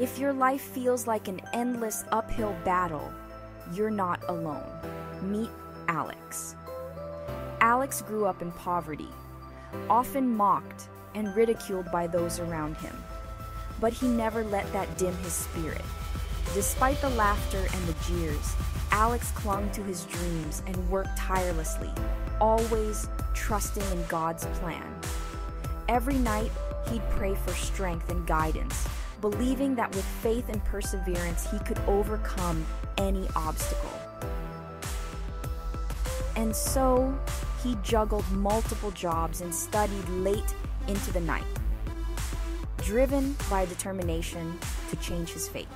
If your life feels like an endless uphill battle, you're not alone. Meet Alex. Alex grew up in poverty, often mocked and ridiculed by those around him. But he never let that dim his spirit. Despite the laughter and the jeers, Alex clung to his dreams and worked tirelessly, always trusting in God's plan. Every night, he'd pray for strength and guidance, believing that with faith and perseverance, he could overcome any obstacle. And so, he juggled multiple jobs and studied late into the night, driven by determination to change his fate.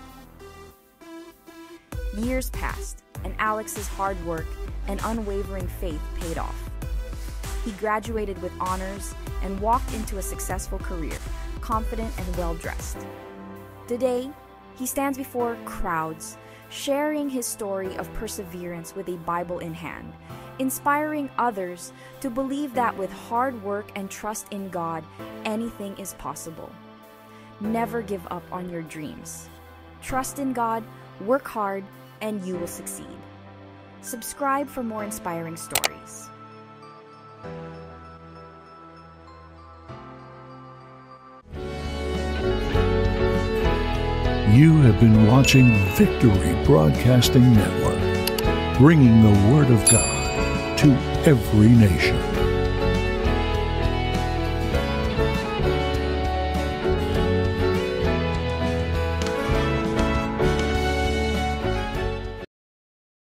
Years passed, and Alex's hard work and unwavering faith paid off. He graduated with honors and walked into a successful career, confident and well dressed. Today, he stands before crowds, sharing his story of perseverance with a Bible in hand, inspiring others to believe that with hard work and trust in God, anything is possible. Never give up on your dreams. Trust in God, work hard, and you will succeed. Subscribe for more inspiring stories. You have been watching Victory Broadcasting Network, bringing the Word of God to every nation.